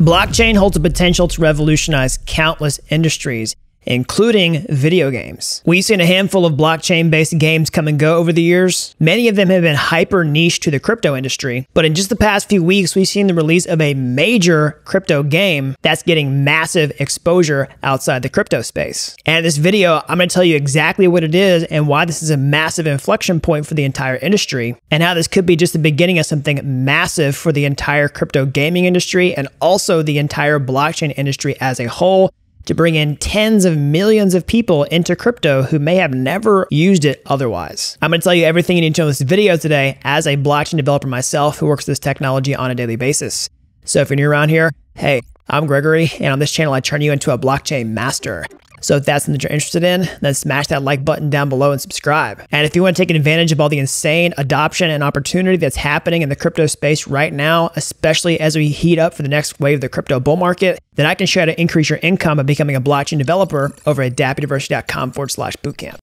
Blockchain holds the potential to revolutionize countless industries, including video games. We've seen a handful of blockchain based games come and go over the years. Many of them have been hyper niche to the crypto industry, but in just the past few weeks, we've seen the release of a major crypto game that's getting massive exposure outside the crypto space. And in this video, I'm going to tell you exactly what it is and why this is a massive inflection point for the entire industry, and how this could be just the beginning of something massive for the entire crypto gaming industry and also the entire blockchain industry as a whole to bring in tens of millions of people into crypto who may have never used it otherwise. I'm going to tell you everything you need to know in this video today as a blockchain developer myself who works this technology on a daily basis. So if you're new around here, hey, I'm Gregory, and on this channel, I turn you into a blockchain master. So if that's something you're interested in, then smash that like button down below and subscribe. And if you want to take advantage of all the insane adoption and opportunity that's happening in the crypto space right now, especially as we heat up for the next wave of the crypto bull market, then I can show you how to increase your income by becoming a blockchain developer over at dappuniversity.com forward slash bootcamp.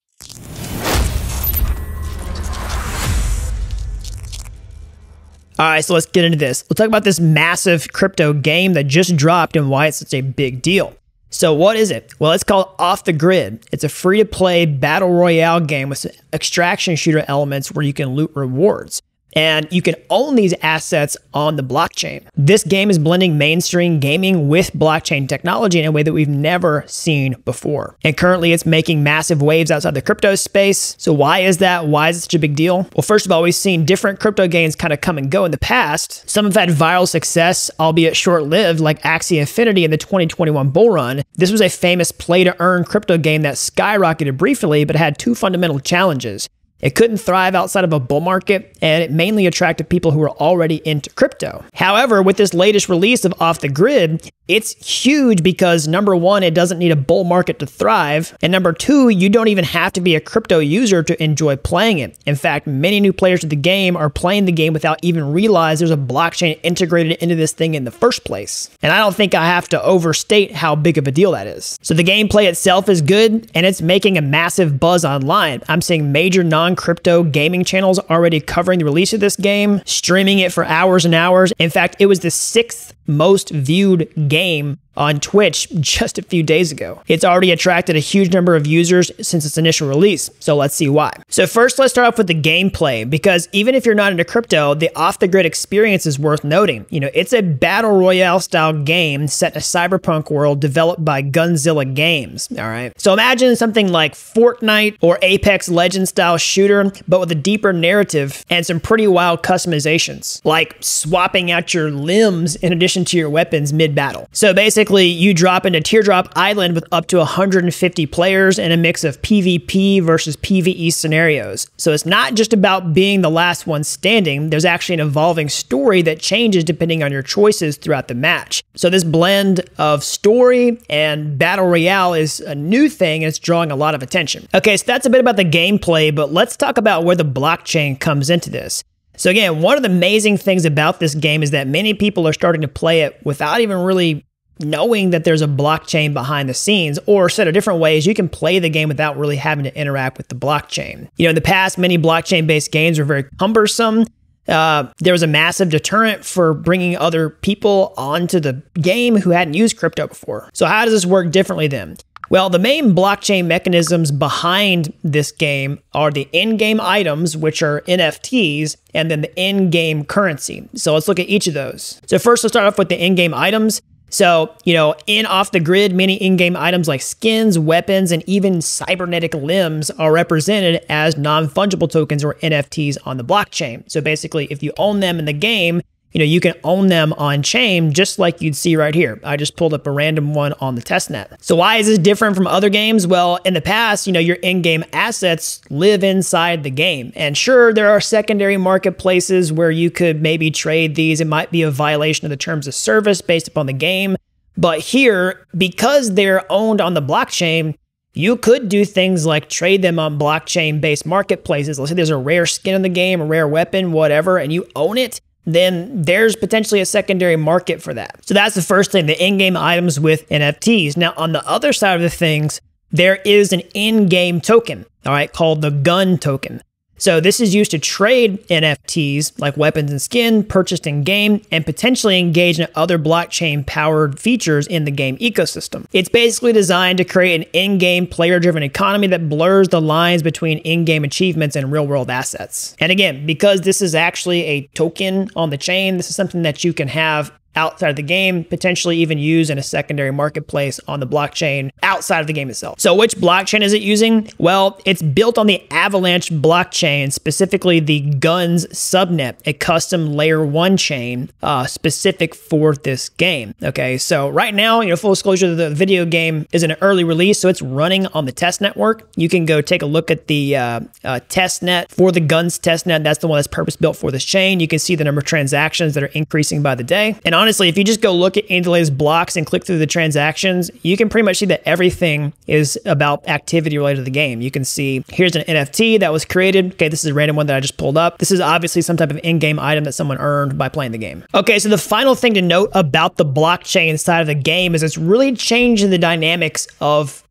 All right, so let's get into this. We'll talk about this massive crypto game that just dropped and why it's such a big deal. So, what is it? Well, it's called Off the Grid. It's a free to play battle royale game with extraction shooter elements where you can loot rewards and you can own these assets on the blockchain. This game is blending mainstream gaming with blockchain technology in a way that we've never seen before. And currently it's making massive waves outside the crypto space. So why is that? Why is it such a big deal? Well, first of all, we've seen different crypto games kind of come and go in the past. Some have had viral success, albeit short-lived, like Axie Infinity in the 2021 bull run. This was a famous play-to-earn crypto game that skyrocketed briefly, but had two fundamental challenges. It couldn't thrive outside of a bull market, and it mainly attracted people who were already into crypto. However, with this latest release of Off the Grid, it's huge because number one, it doesn't need a bull market to thrive. And number two, you don't even have to be a crypto user to enjoy playing it. In fact, many new players of the game are playing the game without even realize there's a blockchain integrated into this thing in the first place. And I don't think I have to overstate how big of a deal that is. So the gameplay itself is good and it's making a massive buzz online. I'm seeing major non non crypto gaming channels already covering the release of this game, streaming it for hours and hours. In fact, it was the sixth most viewed game on Twitch just a few days ago. It's already attracted a huge number of users since its initial release, so let's see why. So first, let's start off with the gameplay, because even if you're not into crypto, the off-the-grid experience is worth noting. You know, it's a battle royale style game set in a cyberpunk world developed by Gunzilla Games, all right? So imagine something like Fortnite or Apex Legends style shooter, but with a deeper narrative and some pretty wild customizations, like swapping out your limbs in addition addition to your weapons mid-battle. So basically, you drop into Teardrop Island with up to 150 players and a mix of PvP versus PvE scenarios. So it's not just about being the last one standing, there's actually an evolving story that changes depending on your choices throughout the match. So this blend of story and battle royale is a new thing and it's drawing a lot of attention. Okay, so that's a bit about the gameplay, but let's talk about where the blockchain comes into this. So again, one of the amazing things about this game is that many people are starting to play it without even really knowing that there's a blockchain behind the scenes, or said a different ways, you can play the game without really having to interact with the blockchain. You know, in the past, many blockchain based games were very cumbersome. Uh, there was a massive deterrent for bringing other people onto the game who hadn't used crypto before. So, how does this work differently then? Well, the main blockchain mechanisms behind this game are the in game items, which are NFTs, and then the in game currency. So let's look at each of those. So, first, let's start off with the in game items. So, you know, in off the grid, many in game items like skins, weapons, and even cybernetic limbs are represented as non fungible tokens or NFTs on the blockchain. So, basically, if you own them in the game, you know, you can own them on chain just like you'd see right here. I just pulled up a random one on the testnet. So why is this different from other games? Well, in the past, you know, your in-game assets live inside the game. And sure, there are secondary marketplaces where you could maybe trade these. It might be a violation of the terms of service based upon the game. But here, because they're owned on the blockchain, you could do things like trade them on blockchain based marketplaces. Let's say there's a rare skin in the game, a rare weapon, whatever, and you own it then there's potentially a secondary market for that. So that's the first thing, the in-game items with NFTs. Now, on the other side of the things, there is an in-game token, all right, called the gun token. So this is used to trade NFTs like weapons and skin purchased in game and potentially engage in other blockchain powered features in the game ecosystem. It's basically designed to create an in-game player driven economy that blurs the lines between in-game achievements and real world assets. And again, because this is actually a token on the chain, this is something that you can have outside of the game, potentially even use in a secondary marketplace on the blockchain outside of the game itself. So, which blockchain is it using? Well, it's built on the Avalanche blockchain, specifically the Guns subnet, a custom layer one chain uh, specific for this game. Okay, so right now, you know, full disclosure, the video game is an early release, so it's running on the test network. You can go take a look at the uh, uh, test net for the Guns test net. That's the one that's purpose built for this chain. You can see the number of transactions that are increasing by the day. And on honestly, if you just go look at Andale's blocks and click through the transactions, you can pretty much see that everything is about activity related to the game. You can see here's an NFT that was created. Okay, this is a random one that I just pulled up. This is obviously some type of in-game item that someone earned by playing the game. Okay, so the final thing to note about the blockchain side of the game is it's really changing the dynamics of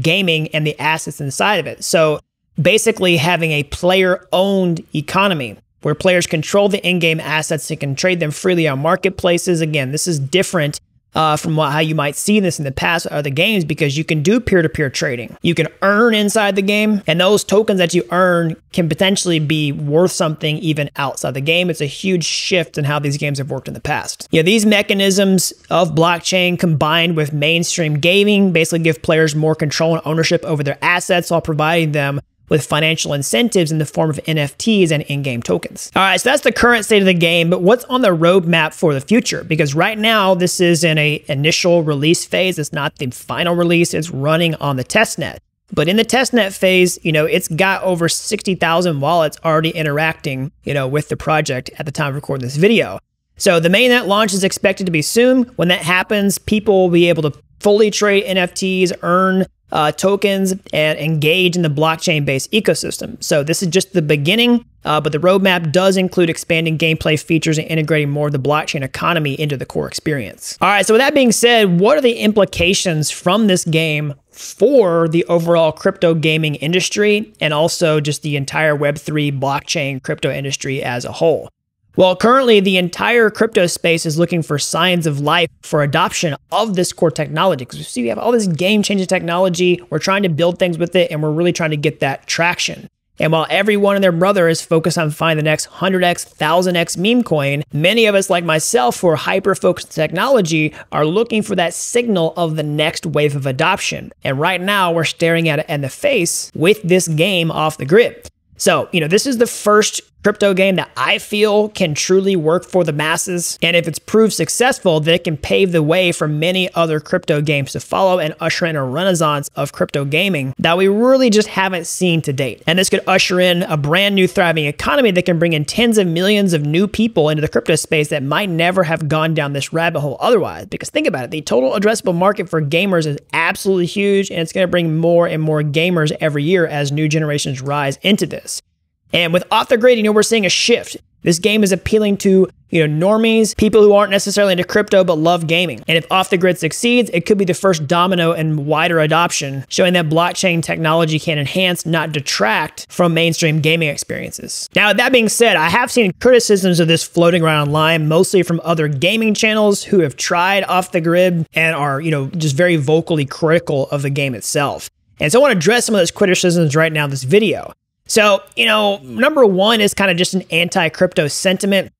gaming and the assets inside of it. So basically having a player owned economy where players control the in-game assets and can trade them freely on marketplaces. Again, this is different uh, from what, how you might see this in the past other games because you can do peer-to-peer trading. You can earn inside the game, and those tokens that you earn can potentially be worth something even outside the game. It's a huge shift in how these games have worked in the past. Yeah, these mechanisms of blockchain combined with mainstream gaming basically give players more control and ownership over their assets while providing them with financial incentives in the form of NFTs and in-game tokens. All right, so that's the current state of the game, but what's on the roadmap for the future? Because right now this is in a initial release phase. It's not the final release. It's running on the testnet. But in the testnet phase, you know, it's got over 60,000 wallets already interacting, you know, with the project at the time of recording this video. So the mainnet launch is expected to be soon. When that happens, people will be able to fully trade NFTs, earn uh, tokens, and engage in the blockchain based ecosystem. So, this is just the beginning, uh, but the roadmap does include expanding gameplay features and integrating more of the blockchain economy into the core experience. All right, so with that being said, what are the implications from this game for the overall crypto gaming industry and also just the entire Web3 blockchain crypto industry as a whole? Well, currently, the entire crypto space is looking for signs of life for adoption of this core technology. Because we see we have all this game changing technology. We're trying to build things with it, and we're really trying to get that traction. And while everyone and their brother is focused on finding the next 100x, 1000x meme coin, many of us, like myself, who are hyper focused on technology, are looking for that signal of the next wave of adoption. And right now, we're staring at it in the face with this game off the grid. So, you know, this is the first crypto game that I feel can truly work for the masses. And if it's proved successful, then it can pave the way for many other crypto games to follow and usher in a renaissance of crypto gaming that we really just haven't seen to date. And this could usher in a brand new thriving economy that can bring in tens of millions of new people into the crypto space that might never have gone down this rabbit hole otherwise. Because think about it, the total addressable market for gamers is absolutely huge and it's going to bring more and more gamers every year as new generations rise into this. And with off the grid, you know, we're seeing a shift. This game is appealing to, you know, normies, people who aren't necessarily into crypto but love gaming. And if off the grid succeeds, it could be the first domino in wider adoption, showing that blockchain technology can enhance, not detract from mainstream gaming experiences. Now, that being said, I have seen criticisms of this floating around online, mostly from other gaming channels who have tried off the grid and are, you know, just very vocally critical of the game itself. And so I want to address some of those criticisms right now in this video. So, you know, number one is kind of just an anti crypto sentiment.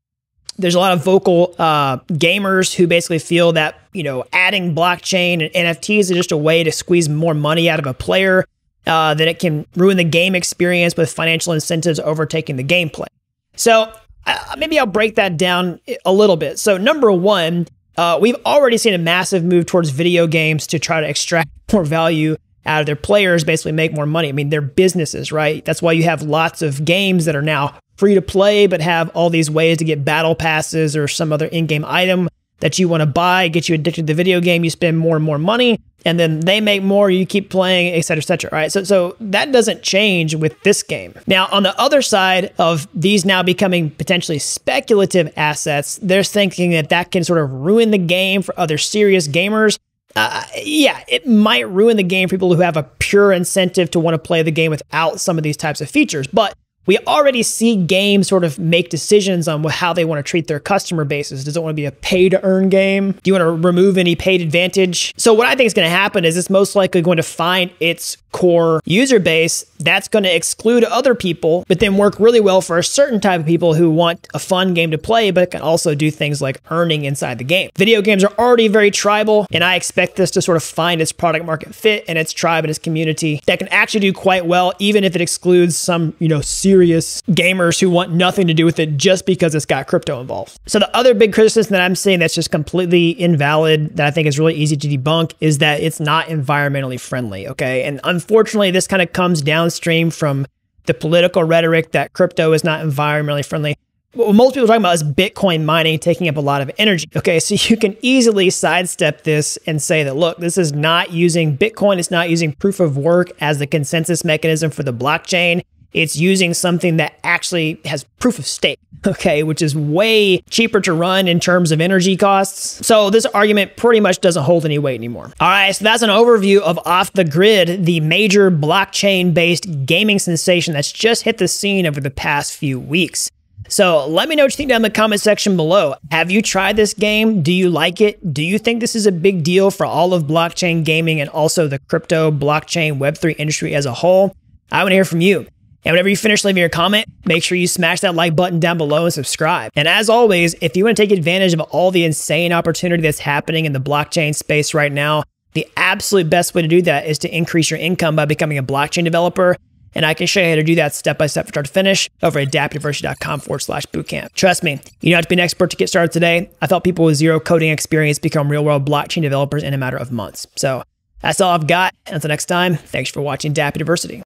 There's a lot of vocal uh, gamers who basically feel that, you know, adding blockchain and NFTs is just a way to squeeze more money out of a player, uh, that it can ruin the game experience with financial incentives overtaking the gameplay. So, uh, maybe I'll break that down a little bit. So, number one, uh, we've already seen a massive move towards video games to try to extract more value out of their players, basically make more money. I mean, they're businesses, right? That's why you have lots of games that are now free to play, but have all these ways to get battle passes or some other in game item that you want to buy, get you addicted to the video game, you spend more and more money, and then they make more, you keep playing, et cetera, et cetera. Right. So, so that doesn't change with this game. Now, on the other side of these now becoming potentially speculative assets, they're thinking that that can sort of ruin the game for other serious gamers uh, yeah, it might ruin the game for people who have a pure incentive to want to play the game without some of these types of features. But we already see games sort of make decisions on how they want to treat their customer bases. Does it want to be a pay to earn game? Do you want to remove any paid advantage? So, what I think is going to happen is it's most likely going to find its core user base that's going to exclude other people, but then work really well for a certain type of people who want a fun game to play, but can also do things like earning inside the game. Video games are already very tribal, and I expect this to sort of find its product market fit and its tribe and its community that can actually do quite well, even if it excludes some, you know, gamers who want nothing to do with it just because it's got crypto involved. So the other big criticism that I'm seeing that's just completely invalid that I think is really easy to debunk is that it's not environmentally friendly. Okay. And unfortunately, this kind of comes downstream from the political rhetoric that crypto is not environmentally friendly. What most people are talking about is Bitcoin mining taking up a lot of energy. Okay, so you can easily sidestep this and say that, look, this is not using Bitcoin, it's not using proof of work as the consensus mechanism for the blockchain. It's using something that actually has proof of stake, okay, which is way cheaper to run in terms of energy costs. So this argument pretty much doesn't hold any weight anymore. All right, so that's an overview of Off the Grid, the major blockchain based gaming sensation that's just hit the scene over the past few weeks. So let me know what you think down in the comment section below. Have you tried this game? Do you like it? Do you think this is a big deal for all of blockchain gaming and also the crypto, blockchain, Web3 industry as a whole? I want to hear from you. And whenever you finish leaving your comment, make sure you smash that like button down below and subscribe. And as always, if you want to take advantage of all the insane opportunity that's happening in the blockchain space right now, the absolute best way to do that is to increase your income by becoming a blockchain developer. And I can show you how to do that step by step from start to finish over at dappuniversity.com forward slash bootcamp. Trust me, you don't have to be an expert to get started today. I've helped people with zero coding experience become real world blockchain developers in a matter of months. So that's all I've got. Until next time, thanks for watching Dapp University.